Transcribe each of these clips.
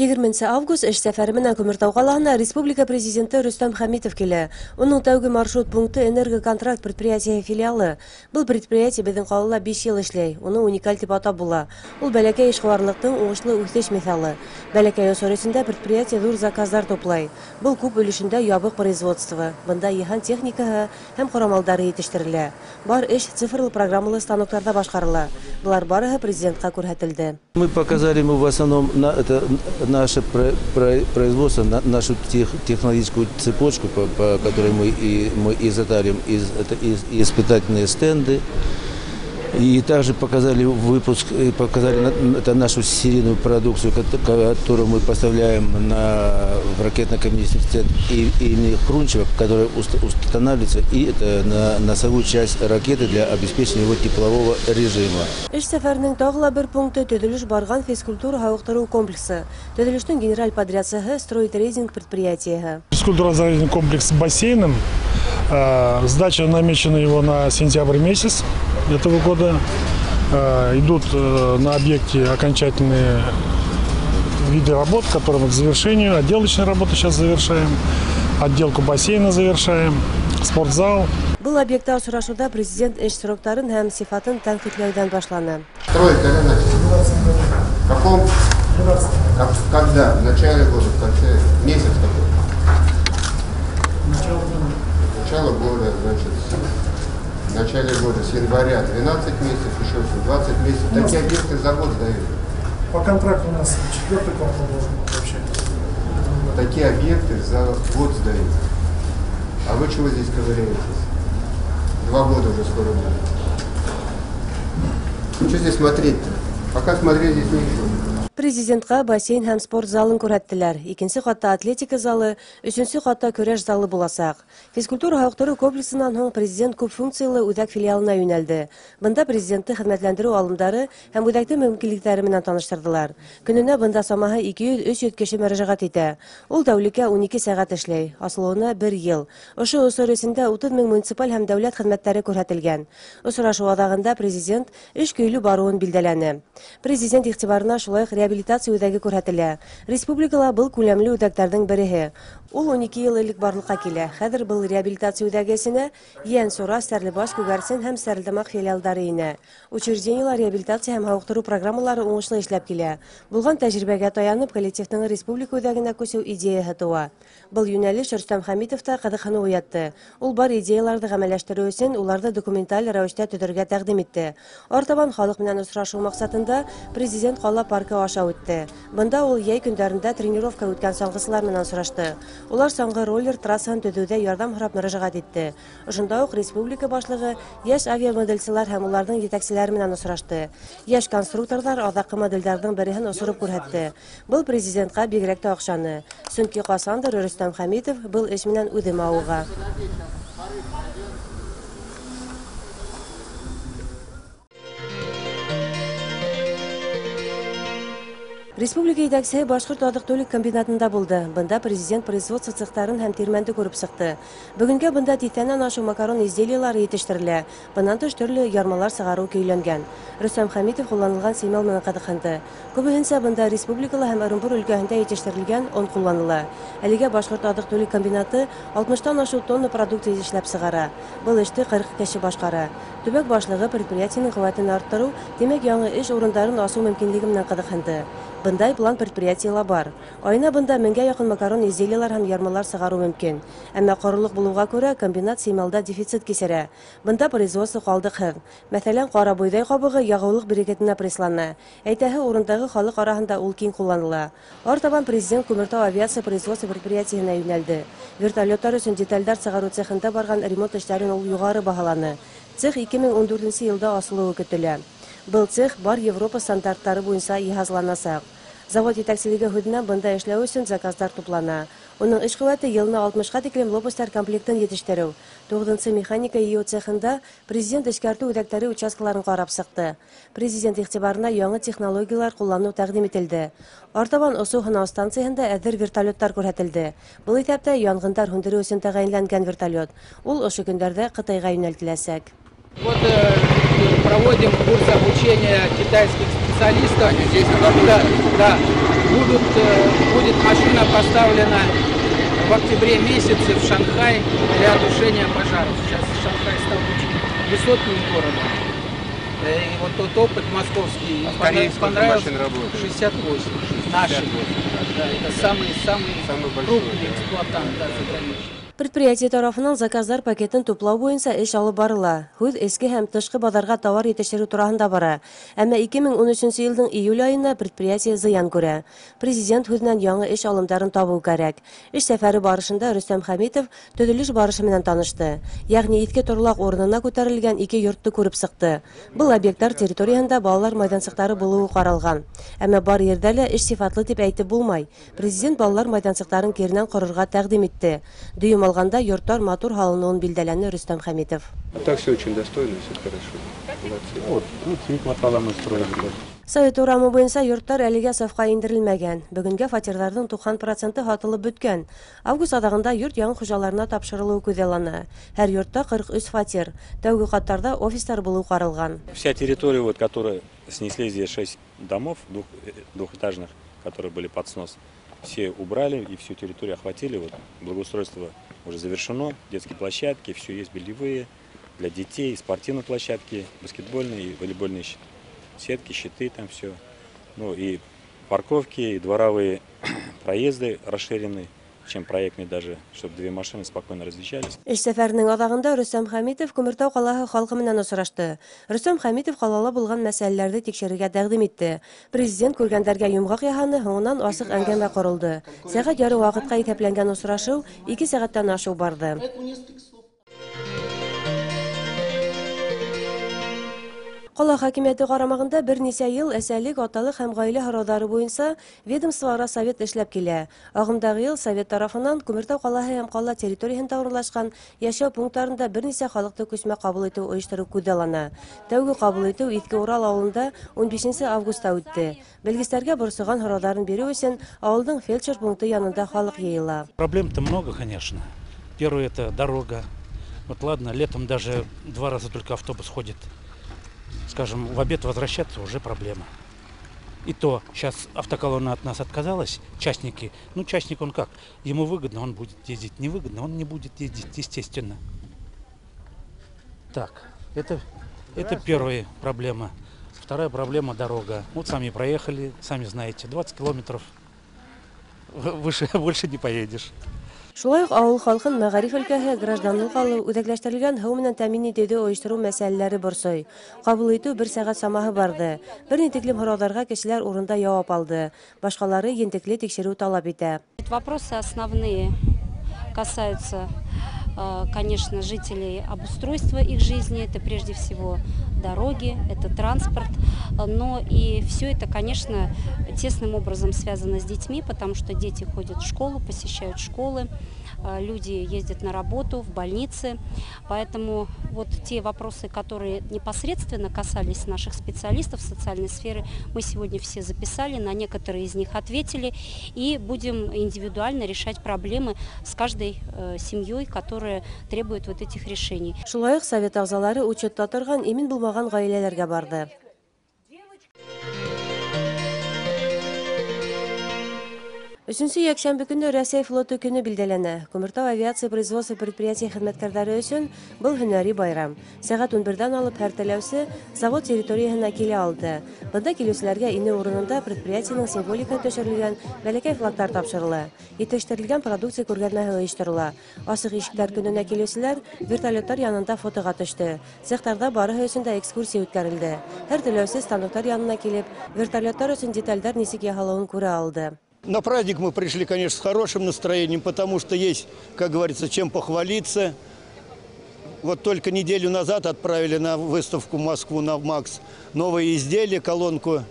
20 август эш сәфәре менән Күмертау ҡалаһына республика президенты Рөстәм Хәмитов килә. Уның тәүге маршрут пункты энергоконтракт предприятие филиалы. Был предприятие беҙҙең ҡалала 5 йыл эшләй. Уны уникаль тип атап була. Ул бәләкәй эшҡыуарлыҡтың уңышлы үҫеш миҫалы. Бәләкәй осор эсендә предприятие ҙур заказдар туплай. Был күп өлөшөндә ябыҡ производство. Бында йыһан техникаһы һәм ҡорамалдары етештерелә. Бар эш цифрлы программалы станоктарда башҡарыла. Булар барыһы президентҡа күрһәтелде. Мы показали ему в основном на, это, наше про- про- производство, на- нашу тех- технологическую цепочку, по, которой мы и, мы и из, из- испытательные стенды. И также показали выпуск, и показали это нашу серийную продукцию, кот- которую мы поставляем на, в ракетно-космический центр и, имени Хрунчева, которая уст- устанавливается и это на носовую часть ракеты для обеспечения его теплового режима. Эш сәфәренең тағы ла бер пункты төҙөлөш барған физкультура һауыҡтырыу комплексы. Төҙөлөштөң генераль подрядсыһы «Стройтрейдинг» предприятиеһы. Физкультурно-оздоровительный комплекс с бассейном. Э, Сдача намечена его на сентябрь месяц этого года. Э, Идут э, на объекте окончательные виды работ, которые мы к завершению. Отделочные работы сейчас завершаем. Отделку бассейна завершаем. Спортзал. Был объектта осрашуда президент эш сроктарын һәм сифатын тәнҡитләүҙән башланы. Когда начали? В каком? Как- когда? В начале года, в конце? Месяц какой? Начало года, значит, в начале года, с января 12 месяцев, еще 20 месяцев. Такие объекты за год дают. По контракту у нас четвертый квартал должен быть вообще. Такие объекты за год сдают. А вы чего здесь ковыряетесь? Два года уже скоро будет. Что здесь смотреть-то? Пока смотреть здесь нечего. Президентка бассейн һәм спорт залын күрһәттеләр. Икенсе катта атлетика залы, өченче катта көрәш залы буласак. Физкультура һауыктыру комплексынан һуң президент күп функциялы үҙәк филиалына йүнәлде. Бында президентты хеҙмәтләндереү алымдары һәм үҙәктең мөмкинлектәре менән таныштырдылар. Көнөнә бында самаһы 200-300 кеше мөрәжәғәт итә. Ул тәүлеккә 12 сәғәт эшләй, асылыуына 1 йыл. Ошо осор эсендә 30 мең муниципаль һәм дәүләт хеҙмәттәре күрһәтелгән. Осрашыу аҙағында президент эш көйлө барыуын билдәләне. Президент игътибарына шулай реабилитация үҙәге күрһәтелә. Республикала был күләмле үҙәктәрҙең береһе. Ол 12 ел элек барлыкка килә. Хәзер бұл реабилитация үдәгәсенә Ян Сура, Сәрлебаш, Күгәрсен һәм Сәрлдәмәк филиалдары ине. Учреждениелар реабилитация һәм хавыктыру программалары уңышлы эшләп килә. Булган тәҗрибәгә таянып, коллективның республика үдәгенә күчү идеяһы туа. Был юнәлеш Рөстәм Хәмитов та кыдыхны уятты. Ул бар идеяларды гамәлләштерү өчен уларды документаль рәвештә төҙөргә тәкъдим итте. Ортабан халык менән очрашу мақсатында президент кала паркы аша үтте. Бында ул яй көндәрендә тренировка үткән салгыслар менән сорашты. Улар саңғы роллер трассаһын төҙөүҙә ярҙам һорап мөрәжәғәт итте. Ошонда уҡ республика башлығы йәш авиамоделселар һәм уларҙың етәкселәре менән осрашты. Йәш конструкторҙар аҙаҡҡы модельдәрҙең береһен осороп күрһәтте. Был президентҡа бигерәк тә оҡшаны. Сөнки ҡасандыр Рөстәм Хәмитов был эш менән үҙе мауыға. Республика едәксі башқұрт адық төлік комбинатында болды. Бұнда президент производство цехтарын һәм термәнді көріп шықты. Бүгінгі бұнда титәнен ашу макарон изделиялары етіштірілі. Бұнан түш түрлі ярмалар сығару көйленген. Рөстәм Хамитов қолланылған сеймел мұны қадықанды. Көбіхінсә бұнда республикалы һәм Ырымбур өлкәһендә етіштірілген он қолланыла. Әлегә башқұрт адық төлік комбинаты 60-тан ашу тонна продукция эшләп сығара. Бұл эште 40 кеше башқара. Төбәк башлығы предприятиенең кыйммәтен арттыру, демәк яңа эш урындарын асу мөмкинлеге белән. Бындай план предприятиела бар. Айна бында меңгә якын макарон изделиялар һәм ярмалар сыгару мөмкин. Әмма корылык булуга күрә комбинат сыймалда дефицит кисерә. Бында производство калдык һәм, мәсәлән, кара буйдай кабыгы ягылык берекетенә прислана. Әйтәһе урындагы халык арасында ул киң кулланыла. Артабан президент Күмертау авиация производство предприятиенә юнәлде. Вертолетлар өчен детальдар сыгару цехында барган ремонт эшләрен ул югары баһаланы. Цех 2014 елда асылуы көтелә. Был цех бар Европа стандарттары буйынса йыһазланасаҡ. Завод етәкселеге һүҙенә бында эшләү өсөн заказдар туплана. Уның эш ҡеүәте йылына 60-ға тиклем лопастар комплектын етештереү. 9 механика йыйыу цехында президент эшкәртеү үҙәктәре участкаларын ҡарап сыҡты. Президент иғтибарына яңы технологиялар ҡулланыу тәҡдим ителде. Артабан осоу һынау станцияһында әҙер вертолеттар күрһәтелде. Был иҫәптә янғындар һүндереү өсөн тәғәйенләнгән вертолет. Ул ошо көндәрҙә Ҡытайға. Вот э, проводим курс обучения китайских специалистов. Они здесь, Да, да. Будут, э, будет машина поставлена в октябре месяце в Шанхай для тушения пожаров. Сейчас Шанхай стал очень высотным городом. Э, И вот тот опыт московский А понравился. машин работает? 68. Наши. Да, это самый, самый, Самый большой, крупный да. эксплуатант да, заграничный. Предприятие тарафынан заказлар пакетын туплау буенча эш алып барыла. Һүз эске һәм тышкы базарга товар итештерү тураһында бара. Әмма 2013 елның июль айында предприятие зыян күрә. Президент һүзнән яңа эш алымдарын табу кәрәк. Эш сәфәре барышында Рөстәм Хәмитов төзелеш барышы менән танышты. Ягъни иске торлак урынына күтәрелгән ике йортты күреп сыкты. Был объекттар территориясендә балалар майданчыклары булуы каралган. Әмма бар ердә лә эш сыйфатлы дип әйтеп булмай. Президент балалар майданчыкларын киренән корырга тәкъдим итте. Дөйм алганда йорттар матур һалынуын билдәләне Рөстәм Хәмитов. А так все очень достойно, все хорошо. Вот, ну, три квартала мы строили. Совет урамы буенча йорттар әлегә сафка индерелмәгән. Бүгенгә фатирларның 90% һатылып беткән. Август адагында йорт яңа хуҗаларына тапшырылуы күзаллана. Һәр йортта 43 фатир. Тәүге каттарда офислар булу каралган. Вся территория, вот, которая снесли здесь шесть домов двух, э, двухэтажных, которые были под снос, все убрали и всю территорию охватили. Вот, благоустройство уже завершено, детские площадки, все есть бельевые для детей, спортивные площадки, баскетбольные и волейбольные сетки, щиты там все. Ну и парковки, и дворовые проезды расширены, чем проектные даже, чтобы две машины спокойно разъезжались. Эш сәфәренең адагында Рөстәм Хәмитов Күмертау калаһы халкы менән очрашты. Рөстәм Хәмитов калала булган мәсьәләләрне тикшерергә тәкъдим итте. Президент күргәндәргә йомгак яһаны, һуңыннан асык әңгәмә корылды. Сәгать яры вакытка исәпләнгән очрашу 2 сәгатьтән ашу барды. Қала хакимияте қарамағында бір несе ел әсәлік аталық һәм ғаилә һорауҙары буенса ведомствоара совет эшләп килә. Ағымдағы ел совет тарафынан Күмертау ҡалаһы һәм ҡала территорияһында урынлашҡан яшәү пункттарында бер нисә халыҡты күсмә ҡабул итеү ойоштороу күҙаллана. Тәүге ҡабул итеү ауылында 15 августта өтті. Белгістерге борсоған һорауҙарын беру өсөн ауылдың фельдшер пункты янында халыҡ йыйыла. Проблем-то много, конечно. Первое это дорога. Вот ладно, летом даже два раза только автобус ходит. Скажем, в обед возвращаться уже проблема. И то, сейчас автоколонна от нас отказалась, частники. Ну, частник он как? Ему выгодно, он будет ездить. Невыгодно, он не будет ездить, естественно. Так, это, это первая проблема. Вторая проблема – дорога. Вот сами проехали, сами знаете, 20 километров. Выше, больше не поедешь. Шулай ук авыл халкын мәгариф өлкәһе гражданлык алу, үтәкләштерелгән һыу менән тәэмин итүде оештыру мәсьәләләре борсой. Кабул итү бер сәгать самаһы барды. Бер нитекле һорауларга кешеләр урында яуап алды. Башкалары ентекле тикшерү талап итә. Вопросы основные касаются, э, конечно, жителей обустройства их жизни. Это прежде всего дороги, это транспорт. Но и все это, конечно, тесным образом связано с детьми, потому что дети ходят в школу, посещают школы, люди ездят на работу, в больницы. Поэтому вот те вопросы, которые непосредственно касались наших специалистов социальной сферы, мы сегодня все записали, на некоторые из них ответили и будем индивидуально решать проблемы с каждой э, семьей, которая требует вот этих решений. Шулай ук совет агзалары учетта торган имин булмаган гаиләләргә барды. Өченче якшәмбе көнне Россия флоты көне билдәләнә. Күмертау авиация производство предприятие хезмәткәрләре өчен был һөнәри байрам. Сәгать 11-дән алып һәр теләүсе завод территориясенә килә алды. Бында килүчеләргә ине урынында предприятиенең символика төшерелгән бәләкәй флагтар тапшырыла. Итештирелгән продукция күргәзмәһе оештырыла. Асык ишекләр көненә килүчеләр вертолеттар янында фотога төште. Цехтарда барыһы өчен экскурсия үткәрелде. Һәр теләүсе станоктар янына килеп, вертолеттар өчен детальләр ничек яһалуын күрә алды. На праздник мы пришли, конечно, с хорошим настроением, потому что есть, как говорится, чем похвалиться. Вот только неделю назад отправили на выставку в Москву на МАКС новые изделия, колонку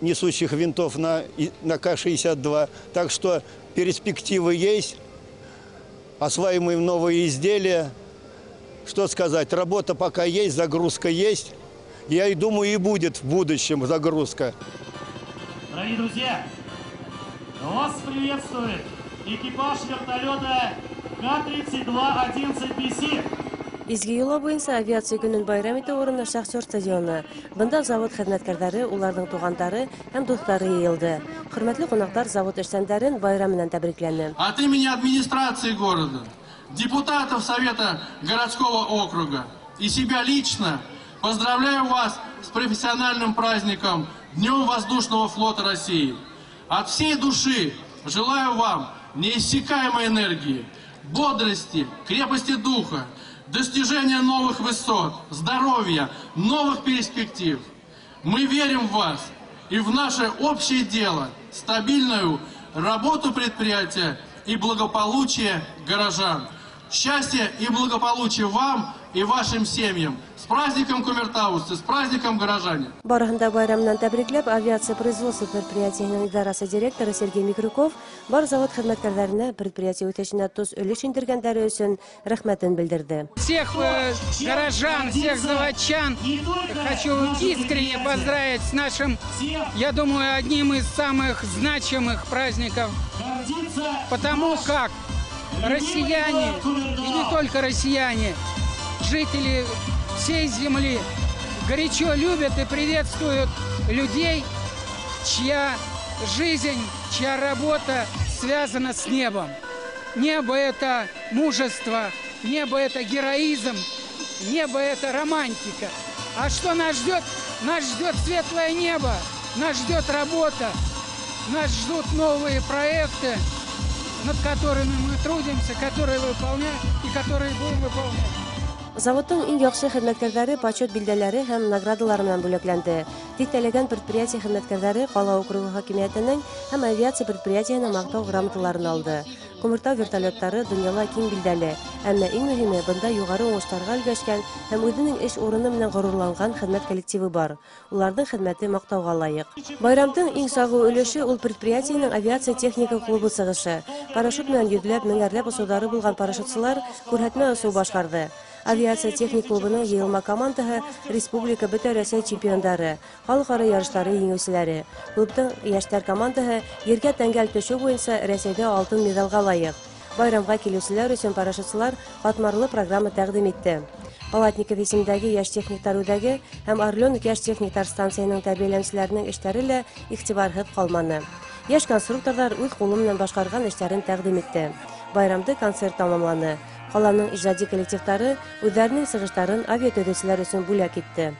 несущих винтов на, на К-62. Так что перспективы есть, осваиваем новые изделия. Что сказать, работа пока есть, загрузка есть. Я и думаю, и будет в будущем загрузка. Дорогие друзья, вас приветствует экипаж вертолета К-3211BC. Изге юла буенча авиация көнен байрам итү урыны шахтер стадионы. Бында завод хезмәткәрләре, уларның тугандары һәм дуслары йыелды. Хөрмәтле кунаклар завод эшчәннәрен байрам белән тәбрикләне. От имени администрации города, депутатов Совета городского округа и себя лично поздравляю вас с профессиональным праздником Днем Воздушного флота России. От всей души желаю вам неиссякаемой энергии, бодрости, крепости духа, достижения новых высот, здоровья, новых перспектив. Мы верим в вас и в наше общее дело, стабильную работу предприятия и благополучие горожан. Счастья и благополучия вам и вашим семьям. С праздником Кумертаусцы, с праздником горожане! Барыһын да байрам белән тәбрикләп, авиация производство предприятиеның идарасы директоры Сергей Микрюков бар завод хезмәткәрләренә предприятие үтешенә тоз өлеш индергәннәре өчен рәхмәтен белдерде. Всех э, горожан, всех заводчан хочу искренне поздравить с нашим, я думаю, одним из самых значимых праздников. Потому как россияне, и не только россияне, жители всей земли горячо любят и приветствуют людей, чья жизнь, чья работа связана с небом. Небо – это мужество, небо – это героизм, небо – это романтика. А что нас ждет? Нас ждет светлое небо, нас ждет работа, нас ждут новые проекты, над которыми мы трудимся, которые выполняем и которые будем выполнять. Заводның иң яхшы хезмәткәрләре почет билдәләре һәм наградалар белән бүләкләнде. Тиктәләгән предприятие хезмәткәрләре Кала округы хакимиятенең һәм авиация предприятиеның мактау грамоталарын алды. Күмертау вертолетлары дөньяла киң билдәле, әмма иң мөһиме бында югары уңышларга өлгәшкән һәм үзенең эш урыны белән горурланган хезмәт коллективы бар. Уларның хезмәте мактауга лаек. Байрамның иң сагу өлеше ул предприятиенең авиация техника клубы сыгышы. Парашют белән йөзләп, меңәрләп осудары булган парашютчылар күрһәтмә осу башкарды. Авиация техник клубының йыелма командаһы республика бөтә Рәсәй чемпиондары, халыкара ярышлары еңүчеләре. Клубның яшьтәр командаһы ергә тәңгәл төшү буенча Рәсәйдә алтын медалга лаек. Байрамга килүчеләр өчен парашютчылар катмарлы программа тәкъдим итте. Палатников исемендәге яшь техниктар үдәге һәм Орленок яшь техниктар станциясының тәрбияләнүчеләренең эшләре лә игътибарһыз калманы. Яшь конструкторлар үз кулы белән башкарган эшләрен тәкъдим итте. Байрамда концерт тамамланды. қаланың ижади коллективтары өздерінің әфет өдесілер үшін бұл әкепті.